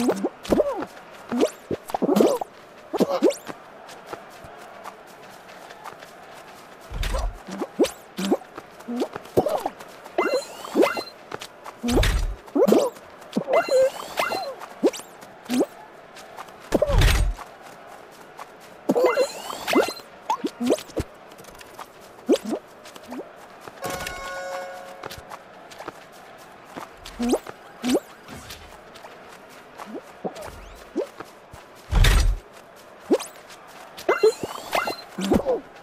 Thank you. Whoa!